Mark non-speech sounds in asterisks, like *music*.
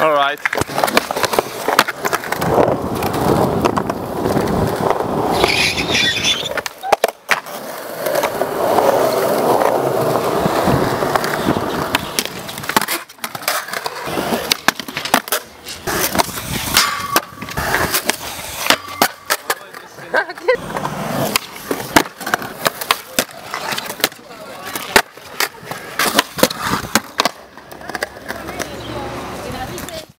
All right. *laughs*